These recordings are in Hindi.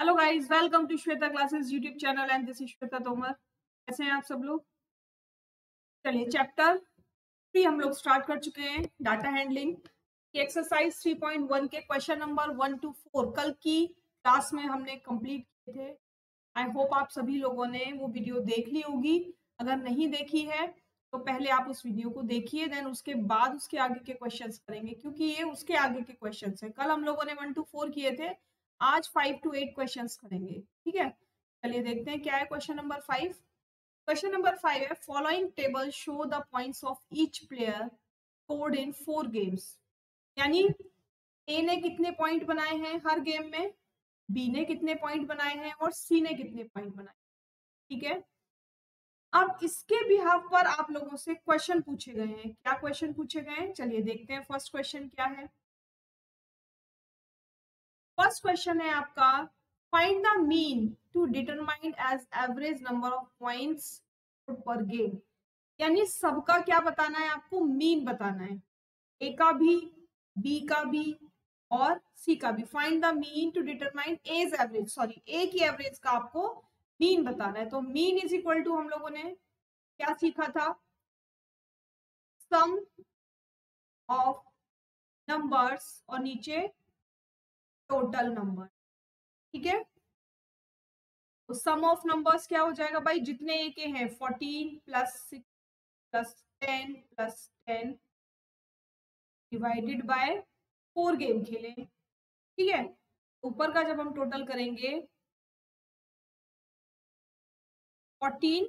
Hello guys welcome to Shweta classes YouTube channel and this is Shweta Tomar कैसे हैं आप सब लोग? चलिए चैप्टर थ्री हम लोग स्टार्ट कर चुके हैं डाटा हैंडलिंग एक्सरसाइज 3.1 के question number one two four कल की क्लास में हमने कंप्लीट किए थे. आई होप आप सभी लोगों ने वो वीडियो देख ली होगी. अगर नहीं देखी है तो पहले आप उस वीडियो को देखिए देन उसके बाद उसके आगे के क्वेश्चंस करेंगे, क्योंकि ये उसके आगे के क्वेश्चंस हैं. कल हम लोगों ने वन टू फोर किए थे आज फाइव टू एट क्वेश्चन करेंगे, ठीक है? चलिए देखते हैं क्या है question number five question number five है following table show the points of each player scored in four games यानी ए ने कितने पॉइंट बनाए हैं हर गेम में? बी ने कितने पॉइंट बनाए हैं और सी ने कितने पॉइंट बनाए ठीक है? अब इसके बिहाफ पर आप लोगों से क्वेश्चन पूछे गए हैं। क्या क्वेश्चन पूछे गए हैं? चलिए देखते हैं फ़र्स्ट क्वेश्चन क्या है। फ़र्स्ट क्वेश्चन है आपका find the mean to determine as average number of points per game यानी सबका क्या बताना है आपको? मीन बताना है। ए का भी बी का भी और सी का भी। Find the mean to determine as average sorry A की एवरेज का आपको मीन बताना है। तो मीन इज़ इक्वल टू हम लोगों ने क्या सीखा था? सम ऑफ़ नंबर्स और नीचे टोटल नंबर, ठीक है? तो सम ऑफ़ नंबर्स क्या हो जाएगा भाई? जितने ए के हैं fourteen plus six plus ten plus ten divided by four game खेले, ठीक है? ऊपर का जब हम टोटल करेंगे फोर्टीन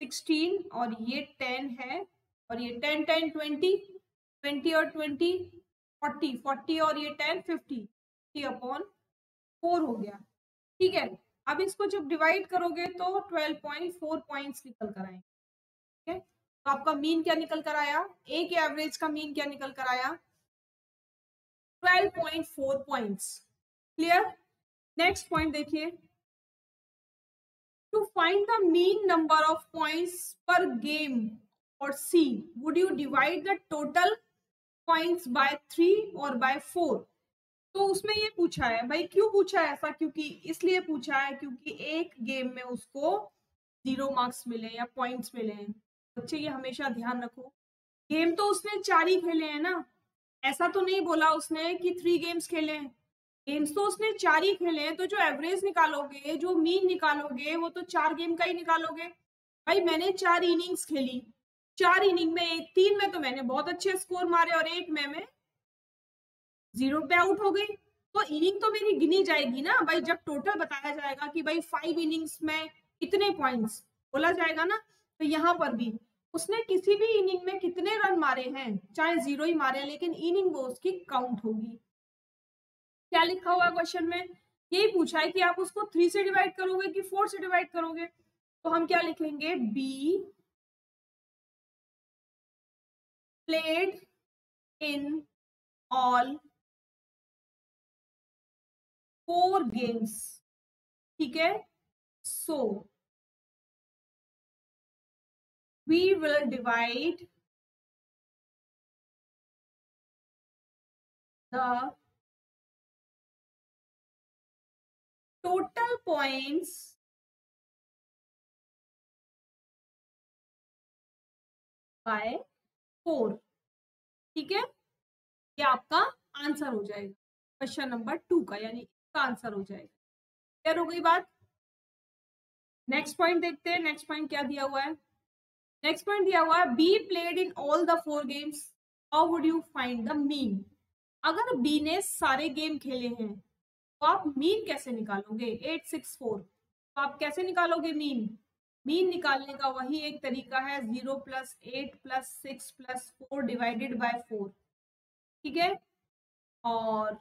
सिक्सटीन और ये टेन है, और ये टेन टेन ट्वेंटी ट्वेंटी और ट्वेंटी फोर्टी फोर्टी और ये ten fifty three upon four हो गया। ठीक है? अब इसको जब डिवाइड करोगे तो ट्वेल्व पॉइंट फोर पॉइंट निकल कर आएँगे। ठीक है? तो आपका मीन क्या निकल कर आया? ए के एवरेज का मीन क्या निकल कर आया? Twelve point four point clear next point देखिए। To find the mean number of points per game और C would you divide the total points by three और बाय फोर तो उसमें ये पूछा है, भाई क्यों पूछा है ऐसा? क्योंकि इसलिए पूछा है क्योंकि एक गेम में उसको ज़ीरो मार्क्स मिले या पॉइंट्स मिले हैं। बच्चे ये हमेशा ध्यान रखो। गेम तो उसने चार ही खेले हैं ना। ऐसा तो नहीं बोला उसने कि थ्री गेम्स खेले हैं। गेम्स तो उसने चार ही खेले हैं तो जो एवरेज निकालोगे, जो मीन निकालोगे, वो तो चार गेम का ही निकालोगे। भाई मैंने चार इनिंग्स खेली। चार इनिंग में एक, तीन में तो मैंने बहुत अच्छे स्कोर मारे और एक में मैं ज़ीरो पे आउट हो गई। तो इनिंग तो मेरी गिनी जाएगी ना, भाई जब टोटल बताया जाएगा कि भाई फाइव इनिंग्स में कितने पॉइंट्स बोला जाएगा ना तो यहाँ पर भी उसने किसी भी इनिंग में कितने रन मारे हैं, चाहे ज़ीरो ही मारे लेकिन इनिंग वो उसकी काउंट होगी। क्या लिखा हुआ क्वेश्चन में? यही पूछा है कि आप उसको थ्री से डिवाइड करोगे कि फोर से डिवाइड करोगे? तो हम क्या लिखेंगे? B played in all four games, ठीक है? So we will divide the total points by four ठीक है? ये आपका आंसर हो जाएगा। क्वेश्चन नंबर टू का, यानी का आंसर हो जाएगा। क्लियर हो गई बात? नेक्स्ट पॉइंट देखते हैं। नेक्स्ट पॉइंट क्या दिया हुआ है? नेक्स्ट पॉइंट दिया हुआ है B played in all the four games how would you find the mean अगर बी ने सारे गेम खेले हैं तो आप मीन कैसे निकालोगे? एट सिक्स फोर तो आप कैसे निकालोगे मीन मीन निकालने का वही एक तरीका है zero plus eight plus six plus four divided by four ठीक है? और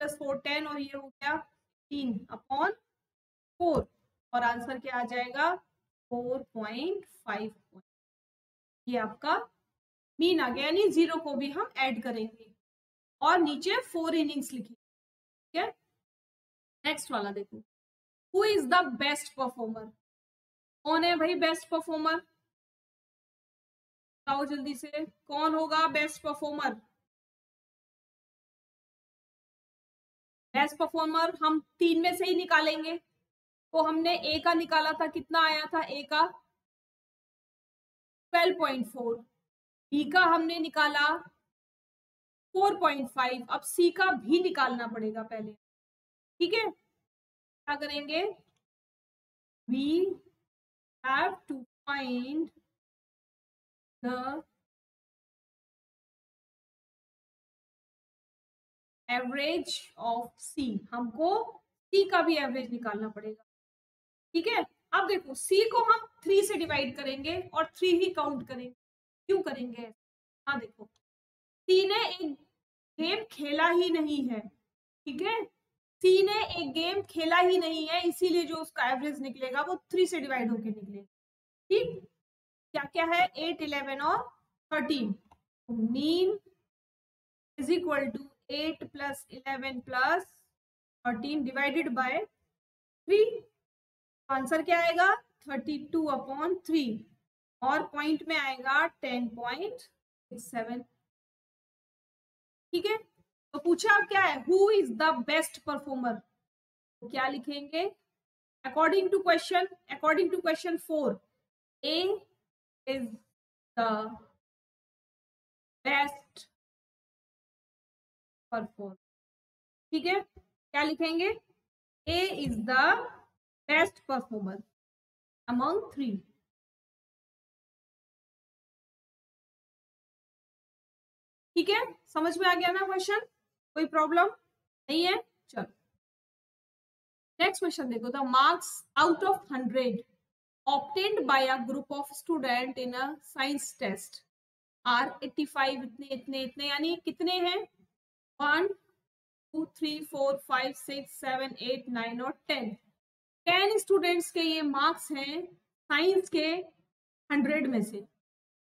प्लस फोर टेन और ये हो गया तीन अपॉन फोर और आंसर क्या आ जाएगा? फोर पॉइंट फाइव ये आपका मीन आ गया, यानी ज़ीरो को भी हम ऐड करेंगे। और नीचे फोर इनिंग्स लिखेंगे ठीक है? नेक्स्ट वाला देखो। Who is the best performer कौन है भाई बेस्ट परफॉर्मर जल्दी से। कौन होगा बेस्ट परफॉर्मर बेस्ट परफॉर्मर हम तीन में से ही निकालेंगे। तो हमने ए का निकाला था, कितना आया था? ए का 12.4 बी का हमने निकाला 4.5 अब सी का भी निकालना पड़ेगा पहले। ठीक है? क्या करेंगे? We have to find the average of C हमको सी का भी एवरेज निकालना पड़ेगा। ठीक है? अब देखो सी को हम थ्री से डिवाइड करेंगे और थ्री ही काउंट करेंगे। क्यों करेंगे? हाँ देखो। सी ने एक गेम खेला ही नहीं है। ठीक है? सी ने एक गेम खेला ही नहीं है, इसीलिए जो उसका एवरेज निकलेगा, वो थ्री से डिवाइड होके निकलेगा। ठीक? क्या क्या है? एट इलेवन और thirteen mean is equal to eight plus eleven plus thirteen divided by three. Answer क्या आएगा? Thirty two upon three. और पॉइंट में आएगा टेन पॉइंट सेवन। ठीक है? तो पूछा क्या है? Who is the best performer तो क्या लिखेंगे? According to question according to question four A is the best perform ठीक है? क्या लिखेंगे? A is the best performer among three ठीक है? समझ में आ गया ना क्वेश्चन कोई प्रॉब्लम नहीं है? चलो। नेक्स्ट क्वेश्चन देखो। The marks out of hundred obtained by a group of student in a science test are 85 इतने इतने इतने, यानी कितने हैं? One two three four five six seven eight nine और टेन टेन स्टूडेंट्स के ये मार्क्स हैं साइंस के हंड्रेड में से।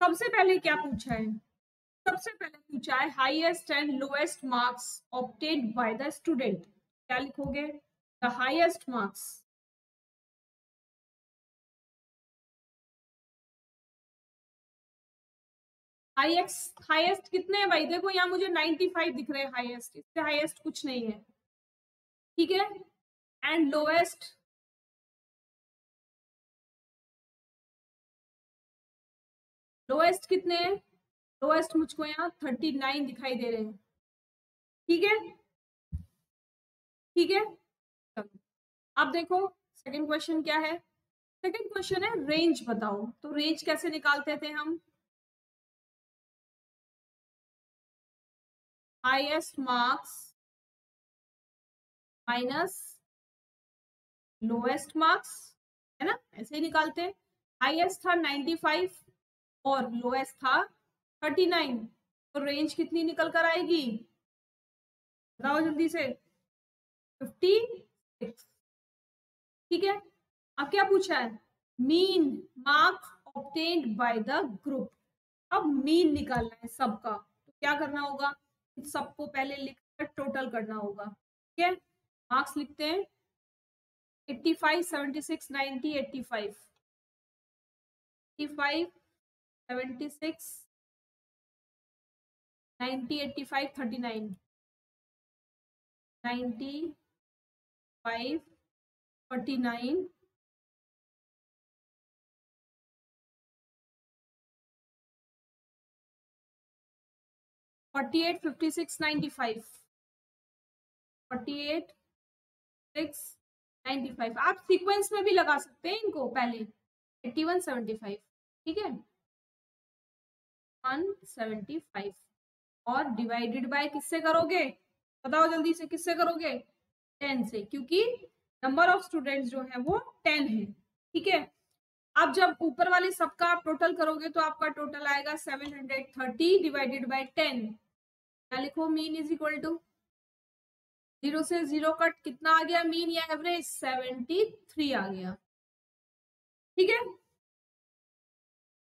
सबसे पहले क्या पूछा है? सबसे पहले पूछा है highest and lowest marks obtained by the student क्या लिखोगे? The highest marks highest highest कितने हैं भाई? देखो यहाँ मुझे 95 दिख रहे हैं हाईएस्ट इससे हाईएस्ट कुछ नहीं है। ठीक है? एंड लोएस्ट लोएस्ट कितने हैं? लोएस्ट मुझको यहाँ 39 दिखाई दे रहे हैं। ठीक है? ठीक है? अब देखो सेकंड क्वेश्चन क्या है? सेकंड क्वेश्चन है रेंज बताओ। तो रेंज कैसे निकालते थे हम? Highest marks minus lowest marks है ना? ऐसे ही निकालते हैं। हाईएस्ट था 95 और लोएस्ट था 39 तो रेंज कितनी निकल कर आएगी? बताओ जल्दी से। 56 ठीक है? अब क्या पूछा है? Mean marks obtained by the group अब मीन निकालना है सबका। तो क्या करना होगा? सबको पहले लिखकर टोटल करना होगा। ठीक है? मार्क्स लिखते हैं। 85 76 90 85 85 76 90 85 39 95 49 forty eight fifty six ninety five forty eight six ninety five आप सीक्वेंस में भी लगा सकते हैं इनको पहले। एट्टी वन सेवेंटी फाइव ठीक है? वन सेवेंटी फाइव और डिवाइडेड बाय किससे करोगे? बताओ जल्दी से किससे करोगे? टेन से, क्योंकि नंबर ऑफ़ स्टूडेंट्स जो है वो टेन है, ठीक है? अब जब ऊपर वाले सबका आप टोटल करोगे तो आपका टोटल आएगा seven hundred thirty divided by ten क्या लिखो? Mean is equal to zero से ज़ीरो कट कितना आ गया? मीन या एवरेज सेवेंटी थ्री आ गया। ठीक है?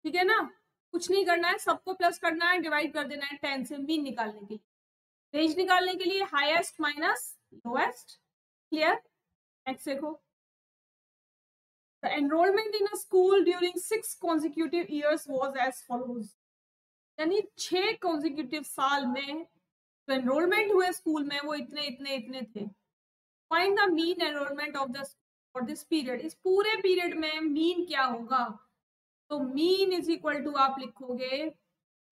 ठीक है ना? कुछ नहीं करना है, सबको प्लस करना है डिवाइड कर देना है टेन से मीन निकालने के लिए। रेंज निकालने के लिए highest minus lowest clear next देखो। The enrollment in a school during six was as follows. यानी छह consecutive साल में तो एनरोलमेंट हुए स्कूल में वो इतने इतने इतने थे। Find the mean enrolment of the for this period इस पूरे पीरियड में मीन क्या होगा? तो मीन इज़ इक्वल टू आप लिखोगे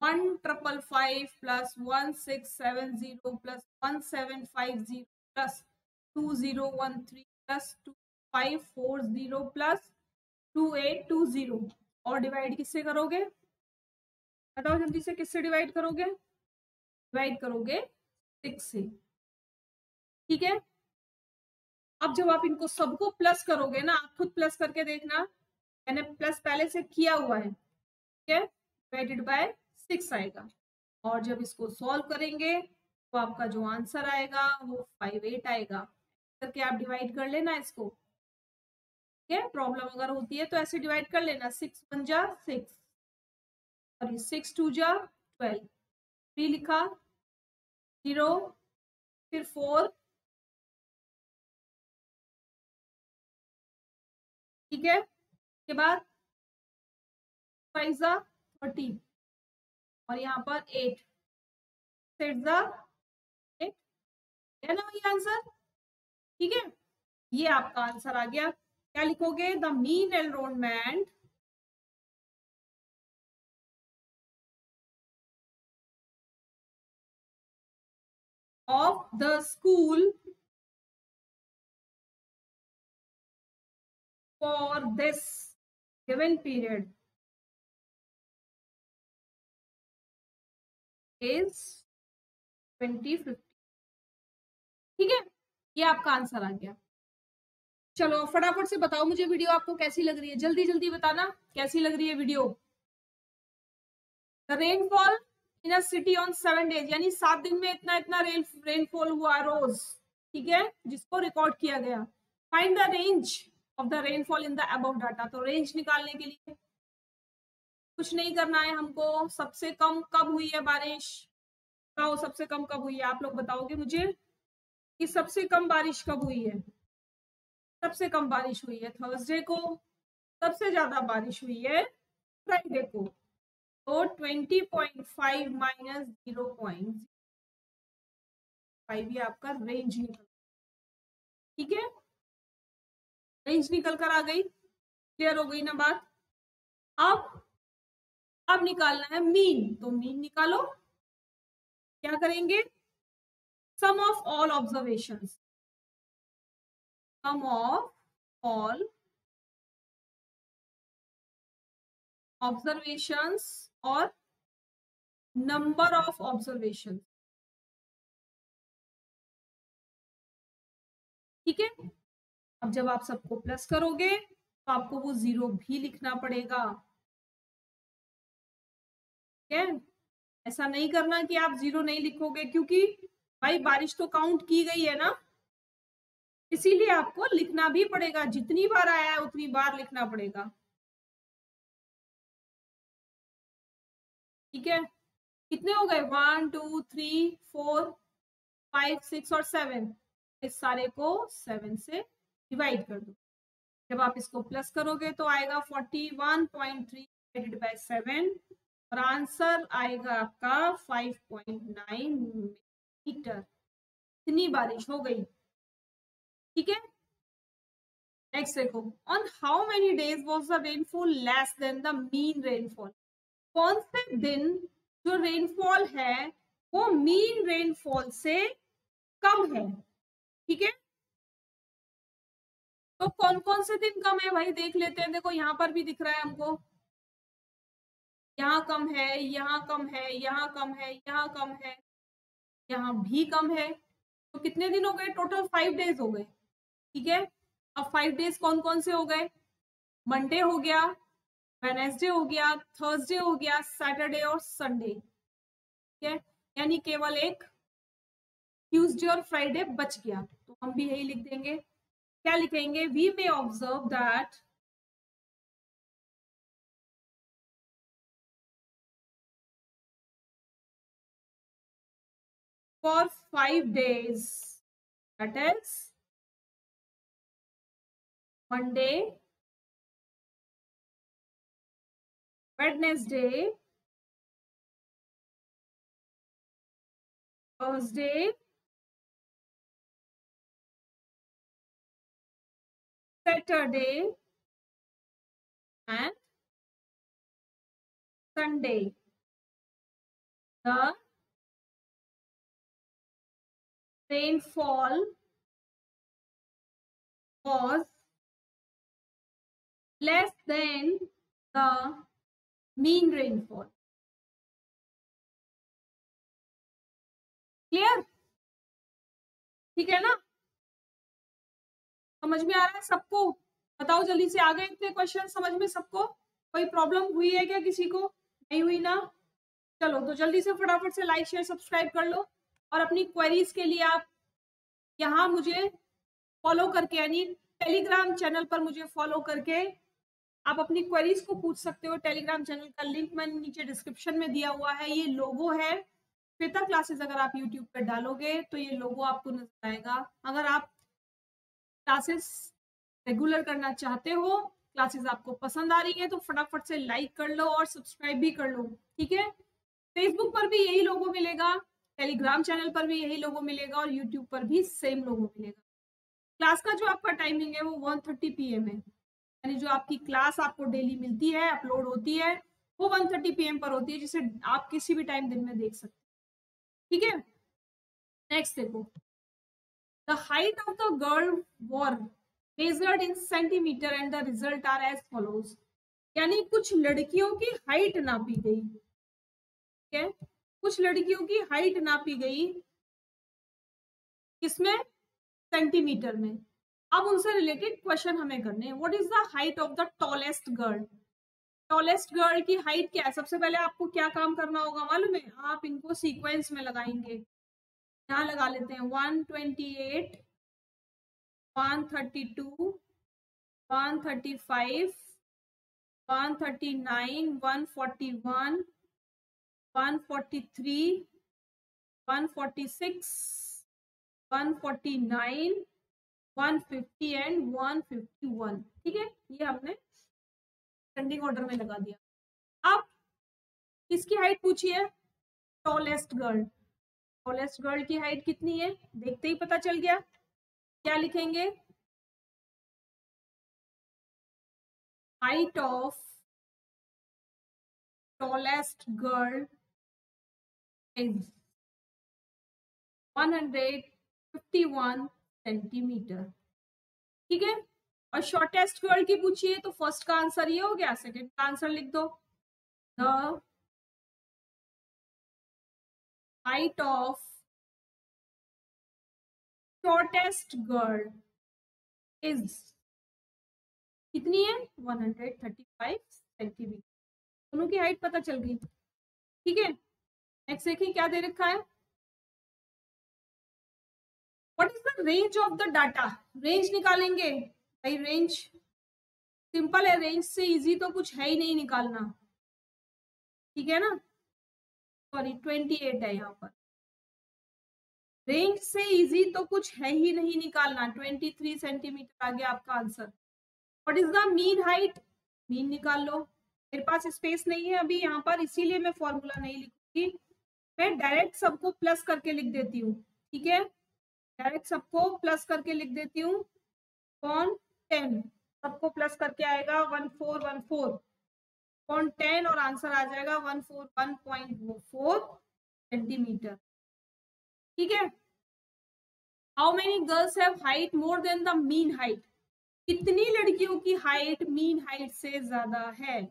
one triple five plus one six seven zero plus one seven five zero plus two zero one three plus two five four zero plus two eight two zero और डिवाइड किससे करोगे? बताओ जल्दी से किससे डिवाइड करोगे? डिवाइड करोगे सिक्स से। ठीक है? अब जब आप इनको सबको प्लस करोगे ना, आप खुद प्लस करके देखना। मैंने प्लस पहले से किया हुआ है। ठीक है? डिवाइडेड बाय सिक्स आएगा। और जब इसको सॉल्व करेंगे तो आपका जो आंसर आएगा, वो फाइव एट आएगा। करके आप डिवाइड कर लेना इसको? ठीक है? प्रॉब्लम अगर होती है तो ऐसे डिवाइड कर लेना। सिक्स वन जा सिक्स सॉरी सिक्स टू जा ट्वेल्व थ्री लिखा ज़ीरो, फिर फोर। ठीक है? के बाद फाइव थर्टी और यहाँ पर एट। Set eight. है ना ये आंसर? ठीक है? ये आपका आंसर आ गया। क्या लिखोगे? The mean enrolment of the school for this given period is 2050 ठीक है? ये आपका आंसर आ गया। चलो, फटाफट से बताओ मुझे वीडियो आपको कैसी लग रही है। जल्दी जल्दी बताना, कैसी लग रही है video the rainfall in a city on seven days यानी सात दिन में इतना इतना रेन रेनफॉल हुआ रोज, ठीक है? जिसको रिकॉर्ड किया गया। Find the range of the rainfall in the above data तो रेंज निकालने के लिए कुछ नहीं करना है हमको। सबसे कम कब हुई है बारिश? बताओ, सबसे कम कब हुई है? आप लोग बताओगे मुझे कि सबसे कम बारिश कब हुई है? सबसे कम बारिश हुई है थर्सडे को, सबसे ज़्यादा बारिश हुई है फ्राइडे को। तो twenty point five minus zero point five ये आपका रेंज निकल ठीक है? रेंज निकल कर आ गई। क्लियर हो गई ना बात? अब अब निकालना है मीन तो मीन निकालो। क्या करेंगे? Sum of all observation sum of all observations और नंबर ऑफ़ ऑब्जर्वेशन ठीक है? अब जब आप सबको प्लस करोगे तो आपको वो ज़ीरो भी लिखना पड़ेगा। ठीक है? ऐसा नहीं करना कि आप ज़ीरो नहीं लिखोगे, क्योंकि भाई बारिश तो काउंट की गई है ना। इसीलिए आपको लिखना भी पड़ेगा। जितनी बार आया है, उतनी बार लिखना पड़ेगा। ठीक है? कितने हो गए? One two three four five six और सेवन इस सारे को सेवन से डिवाइड कर दो। जब आप इसको प्लस करोगे तो आएगा forty one point three divided by seven और आंसर आएगा आपका फाइव पॉइंट नाइन मीटर इतनी बारिश हो गई। ठीक है? नेक्स्ट देखो। On how many days was the rainfall less than the mean rainfall कौन से दिन जो रेनफॉल है, वो मीन रेनफॉल से कम है? ठीक है? तो कौन कौन से दिन कम है भाई? देख लेते हैं। देखो, यहाँ पर भी दिख रहा है हमको। यहाँ कम है, यहाँ कम है, यहाँ कम है, यहाँ कम है, यहाँ भी कम है। तो कितने दिन हो गए? टोटल फाइव डेज़ हो गए। ठीक है? अब फाइव डेज़ कौन कौन से हो गए? मंडे हो गया वेनेसडे हो गया, थर्सडे हो गया, सैटरडे और संडे। ठीक है? यानी केवल एक ट्यूसडे और फ्राइडे बच गया। तो हम भी यही लिख देंगे। क्या लिखेंगे? We may observe that for five days, that is, monday Wednesday, Thursday, Saturday and Sunday. The rainfall was less than the mean rainfall. Clear ठीक है ना? समझ में आ रहा है सबको? बताओ जल्दी से, आ गए इतने क्वेश्चन समझ में सबको? कोई प्रॉब्लम हुई है क्या किसी को? नहीं हुई ना? चलो तो जल्दी से फटाफट से लाइक शेयर सब्सक्राइब कर लो और अपनी क्वेरीज के लिए आप यहाँ मुझे फॉलो करके, यानी टेलीग्राम चैनल पर मुझे फॉलो करके आप अपनी क्वेरीज को पूछ सकते हो। टेलीग्राम चैनल का लिंक मैंने नीचे डिस्क्रिप्शन में दिया हुआ है। ये लोगो है। फिता क्लासेस अगर आप यूट्यूब पर डालोगे तो ये लोगो आपको नज़र आएगा। अगर आप क्लासेस रेगुलर करना चाहते हो क्लासेस आपको पसंद आ रही है तो फटाफट से लाइक कर लो और सब्सक्राइब भी कर लो। ठीक है? फेसबुक पर भी यही लोगो मिलेगा टेलीग्राम चैनल पर भी यही लोगो मिलेगा और यूट्यूब पर भी सेम लोगो मिलेगा। क्लास का जो आपका टाइमिंग है वो वन थर्टी पी है। यानी जो आपकी क्लास आपको डेली मिलती है, अपलोड होती है, वो वन थर्टी पी पर होती है, जिसे आप किसी भी टाइम दिन में देख सकते ठीक है? नेक्स्ट देखो। The height of the girl were measured in centimeter and the result are as follows यानी कुछ लड़कियों की हाइट नापी गई। ठीक है? कुछ लड़कियों की हाइट नापी गई किसमें? सेंटीमीटर में। अब उनसे रिलेटेड क्वेश्चन हमें करने हैं। What is the height of the tallest girl tallest girl की हाइट क्या है? सबसे पहले आपको क्या काम करना होगा मालूम है? आप इनको सीक्वेंस में लगाएँगे। यहाँ लगा लेते हैं। One twenty eight one thirty two one thirty five one thirty nine one forty one one forty three one forty six one forty nine one fifty and one fifty one. ठीक है? ये हमने सेंडिंग ऑर्डर में लगा दिया। अब किसकी हाइट पूछी है? टॉलेस्ट गर्ल टॉलेस्ट गर्ल की हाइट कितनी है? देखते ही पता चल गया। क्या लिखेंगे? Height of tallest girl is 151 centimeter. ठीक है? और शॉर्टेस्ट गर्ल की पूछिए तो फ़र्स्ट का आंसर ये हो गया सेकंड का आंसर लिख दो। The height of shortest girl is कितनी है? 135 सेंटीमीटर दोनों की हाइट पता चल गई। ठीक है? नेक्स्ट देखिए क्या दे रखा है? Range of the data range निकालेंगे। भाई रेंज सिंपल है। रेंज से इजी तो कुछ है ही नहीं निकालना। ठीक है ना? सॉरी ट्वेंटी एट है यहाँ पर। रेंज से इजी तो कुछ है ही नहीं निकालना। ट्वेंटी थ्री सेंटीमीटर आ गया आपका answer what is the mean height mean निकाल लो। मेरे पास स्पेस नहीं है अभी यहाँ पर, इसीलिए मैं फॉर्मूला नहीं लिखूँगी। मैं डायरेक्ट सबको प्लस करके लिख देती हूँ। ठीक है? डायरेक्ट सबको प्लस करके लिख देती हूँ। कौन टेन सबको प्लस करके आएगा one four one four point ten और आंसर आ जाएगा one four one point four centimeter ठीक है? How many girls have height more than the mean height कितनी लड़कियों की हाइट मीन हाइट से ज़्यादा है?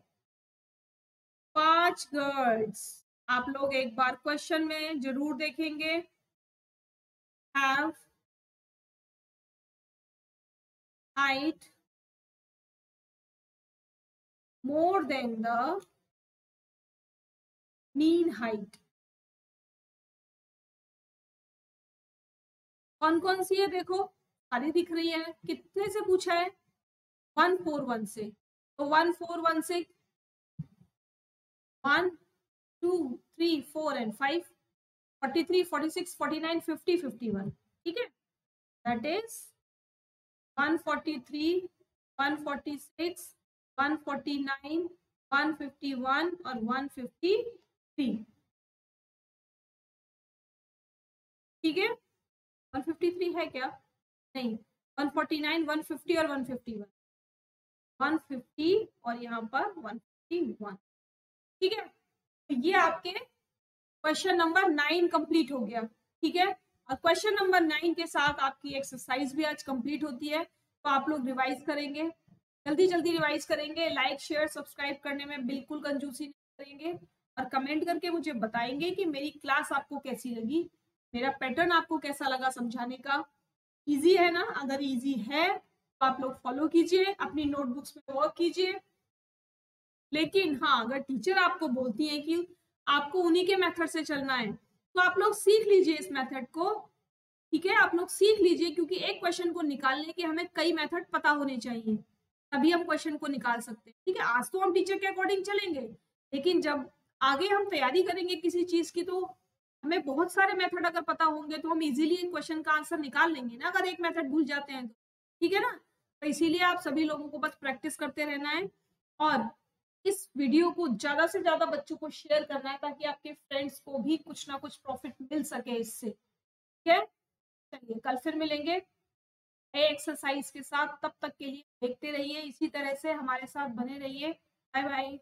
पाँच गर्ल्स आप लोग एक बार क्वेश्चन में ज़रूर देखेंगे। Have height more than the mean height. कौन कौन सी है? देखो, सारी दिख रही है। कितने से पूछा है? वन फोर वन से। तो वन फोर वन से one two three four and five forty three forty six forty nine fifty fifty one ठीक है दैट इज़ 143, 146, 149, 151 और 153 ठीक है? 153 है क्या? नहीं. 149 150 और 151 150 और यहाँ पर 151 ठीक है? तो ये आपके क्वेश्चन नंबर नाइन कंप्लीट हो गया, ठीक है? और क्वेश्चन नंबर नाइन के साथ आपकी एक्सरसाइज भी आज कंप्लीट होती है तो आप लोग रिवाइज करेंगे। जल्दी जल्दी रिवाइज करेंगे लाइक शेयर सब्सक्राइब करने में बिल्कुल कंजूसी नहीं करेंगे और कमेंट करके मुझे बताएँगे कि मेरी क्लास आपको कैसी लगी, मेरा पैटर्न आपको कैसा लगा समझाने का। इजी है ना? अगर इजी है तो आप लोग फॉलो कीजिए, अपनी नोटबुक्स में वर्क कीजिए। लेकिन हाँ अगर टीचर आपको बोलती है कि आपको उन्हीं के मेथड से चलना है। तो आप लोग सीख लीजिए इस मेथड को, ठीक है? आप लोग सीख लीजिए क्योंकि एक क्वेश्चन को निकालने के हमें कई मेथड पता होने चाहिए। तभी हम क्वेश्चन को निकाल सकते हैं, ठीक है? आज तो हम टीचर के अकॉर्डिंग चलेंगे, लेकिन जब आगे हम तैयारी करेंगे किसी चीज़ की तो हमें बहुत सारे मेथड अगर पता होंगे तो हम इजीली इन क्वेश्चन का आंसर निकाल लेंगे ना, अगर एक मेथड भूल जाते हैं तो ठीक है ना? तो इसीलिए आप सभी लोगों को बस प्रैक्टिस करते रहना है और इस वीडियो को ज़्यादा से ज़्यादा बच्चों को शेयर करना है ताकि आपके फ्रेंड्स को भी कुछ ना कुछ प्रॉफिट मिल सके इससे। ठीक है? चलिए, कल फिर मिलेंगे एक्सरसाइज के साथ। तब तक के लिए देखते रहिए, इसी तरह से हमारे साथ बने रहिए। Bye bye